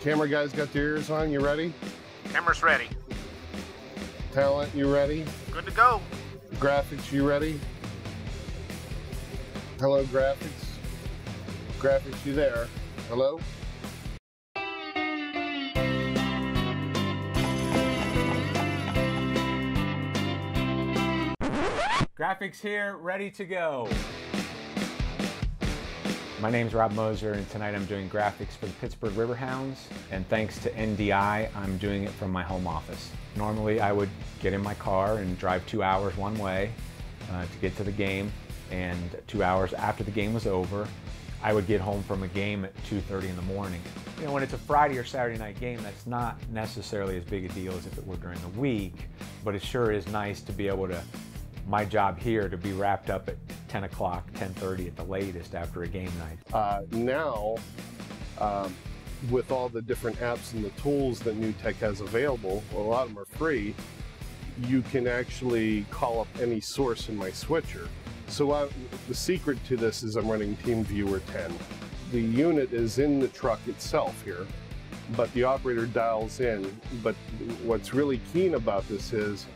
Camera guys got their ears on, you ready? Camera's ready. Talent, you ready? Good to go. Graphics, you ready? Hello, graphics. Graphics, you there? Hello? Graphics here, ready to go. My name is Rob Moser and tonight I'm doing graphics for the Pittsburgh Riverhounds and thanks to NDI I'm doing it from my home office. Normally I would get in my car and drive two hours one way uh, to get to the game and two hours after the game was over I would get home from a game at 2.30 in the morning. You know, when it's a Friday or Saturday night game, that's not necessarily as big a deal as if it were during the week, but it sure is nice to be able to my job here to be wrapped up at 10 o'clock, 10.30 at the latest after a game night. Uh, now, um, with all the different apps and the tools that NewTek has available, a lot of them are free, you can actually call up any source in my switcher. So I, the secret to this is I'm running TeamViewer 10. The unit is in the truck itself here, but the operator dials in. But what's really keen about this is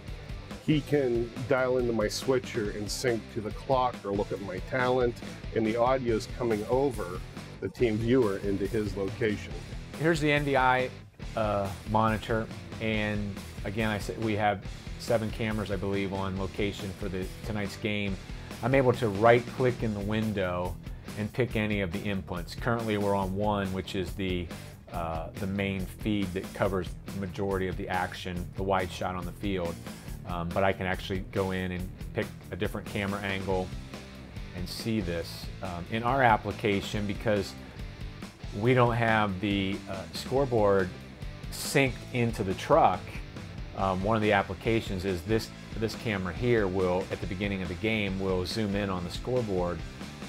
he can dial into my switcher and sync to the clock or look at my talent, and the audio is coming over the TeamViewer into his location. Here's the NDI uh, monitor, and again, I said we have seven cameras, I believe, on location for the tonight's game. I'm able to right click in the window and pick any of the inputs. Currently we're on one, which is the uh, the main feed that covers the majority of the action, the wide shot on the field. Um, but I can actually go in and pick a different camera angle and see this. Um, in our application, because we don't have the uh, scoreboard synced into the truck, um, one of the applications is this, this camera here will, at the beginning of the game, will zoom in on the scoreboard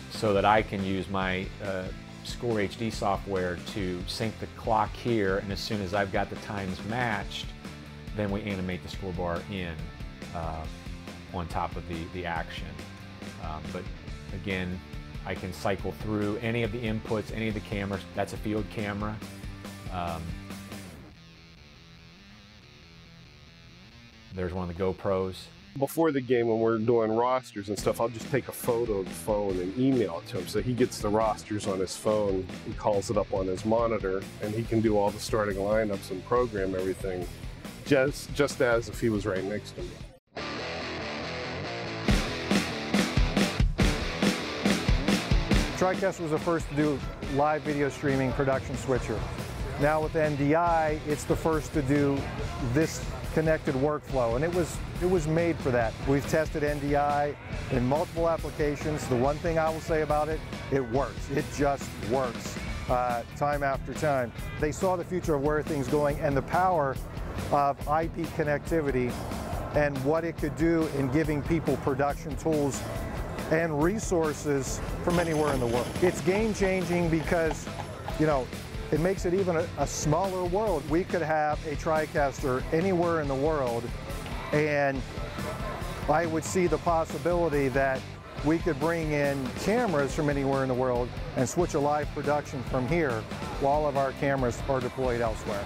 so that I can use my uh, Score HD software to sync the clock here and as soon as I've got the times matched, then we animate the scoreboard in uh, on top of the, the action. Um, but again, I can cycle through any of the inputs, any of the cameras. That's a field camera. Um, there's one of the GoPros. Before the game, when we're doing rosters and stuff, I'll just take a photo of the phone and email it to him. So he gets the rosters on his phone, he calls it up on his monitor, and he can do all the starting lineups and program everything just, just as if he was right next to me. TriCast was the first to do live video streaming production switcher. Now with NDI, it's the first to do this connected workflow, and it was it was made for that. We've tested NDI in multiple applications. The one thing I will say about it, it works. It just works uh, time after time. They saw the future of where things going and the power of IP connectivity and what it could do in giving people production tools and resources from anywhere in the world. It's game changing because, you know, it makes it even a, a, smaller world. We could have a TriCaster anywhere in the world and I would see the possibility that we could bring in cameras from anywhere in the world and switch a live production from here while all of our cameras are deployed elsewhere.